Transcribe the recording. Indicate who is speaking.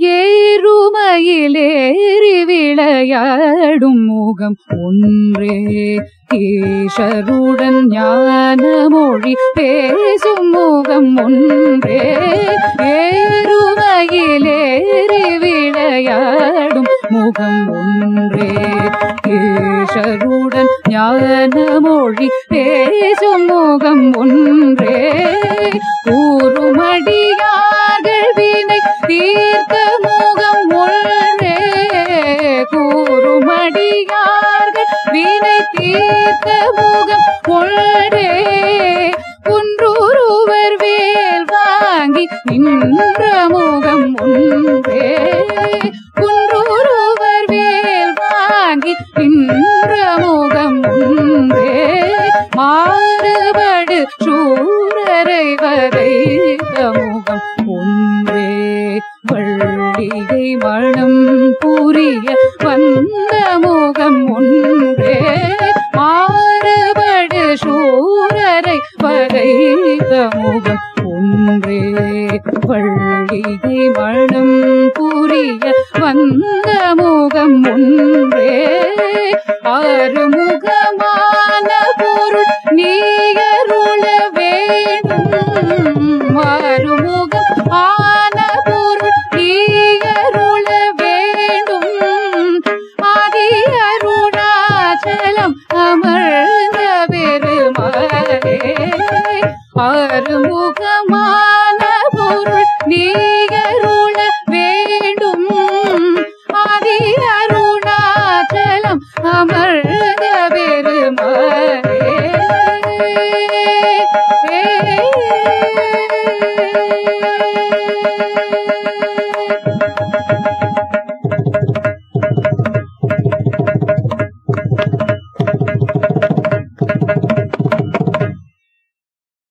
Speaker 1: ஏறுமயிலேறி விளையாடும் முகம் ஒன்றே. ஈஷருடன் ஞான மொழி பேசும் முகம் ஒன்றே. ஏறுமயிலேறி விளையாடும் முகம் ஒன்றே. ஈஷருடன் ஞான மொழி பேசும் முகம் ஒன்றே. கூறுமடியார்கள் வினை தீர்த்த முகம் ஒன்றே குன்றூருவர் வேல் வாங்கி நின்ற முகம் ஒன்றே குன்றூருவர் வேல் வாங்கி நின்ற முகம் ஒன்றே மாறுபடு சூரரை வரை வள்ளிகை மணம் புரிய வந்த மோகம் ஒன்றே. மாறுபடு சூரரை பகைத்த முகம் ஒன்றே. பள்ளிகை மணம் புரிய வந்த முகம் ஒன்றே. ஆறுமுகமான பொருள் நீயருள வேண்டும். ஆறுமுகமான பொருள் நீகருள வேண்டும். ஆதி அருணாச்சலம் அமர்ந்த பெருமாளே.